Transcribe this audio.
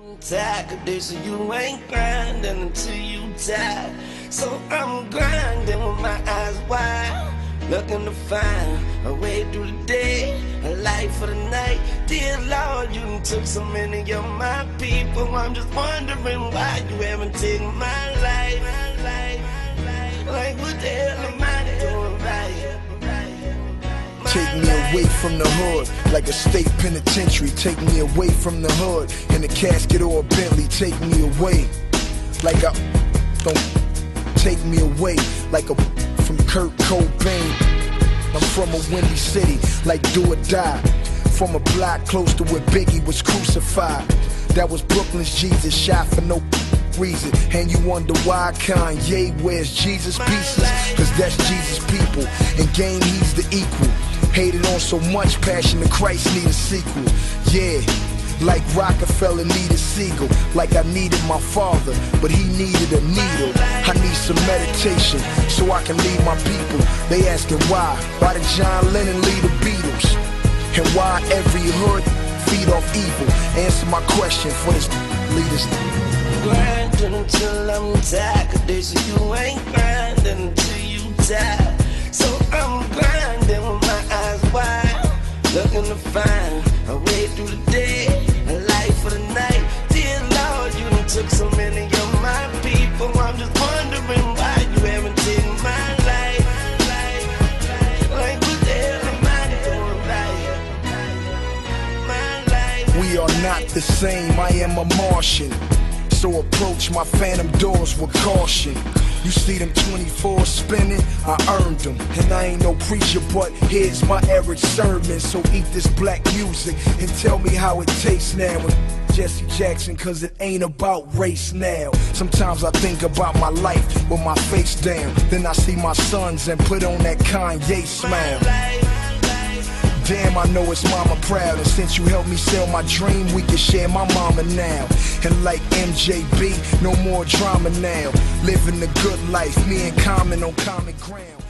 Tired this, you ain't grinding until you die. So I'm grinding with my eyes wide, looking to find a way through the day, a light for the night. Dear Lord, you took so many of my people. I'm just wondering why you haven't taken my life. My life, my life. Like what the hell am I doing right? Take me away from the hood, like a state penitentiary. Take me away from the hood, in a casket or a Bentley. Take me away, like I don't take me away, like a from Kurt Cobain. I'm from a windy city, like do or die. From a block close to where Biggie was crucified. That was Brooklyn's Jesus, shot for no reason. And you wonder why Kanye wears Jesus pieces? Cause that's Jesus' people. And game, he's the equal. Hated on so much, Passion of Christ need a sequel. Yeah. Like Rockefeller needed Siegel, like I needed my father, but he needed a needle. I need some meditation so I can lead my people. They asking why? Why did John Lennon lead the Beatles? And why every hood feed off evil? Answer my question for this leaders. Until I'm tired. Cause they you ain't grinding until you die. So I'm grinding with my eyes wide, looking to find a way through the day, a light for the night. Dear Lord, you done took so many of my people. I'm just wondering why you haven't taken my life. Like what the hell am I doing right? We are not the same, I am a Martian. So approach my phantom doors with caution. You see them 24 spinning, I earned them. And I ain't no preacher, but here's my average sermon. So eat this black music and tell me how it tastes now. Jesse Jackson, cause it ain't about race now. Sometimes I think about my life with my face down. Then I see my sons and put on that Kanye smile. Damn, I know it's mama proud. And since you helped me sell my dream, we can share my mama now. And like MJB, no more drama now. Living the good life, me and Common on common ground.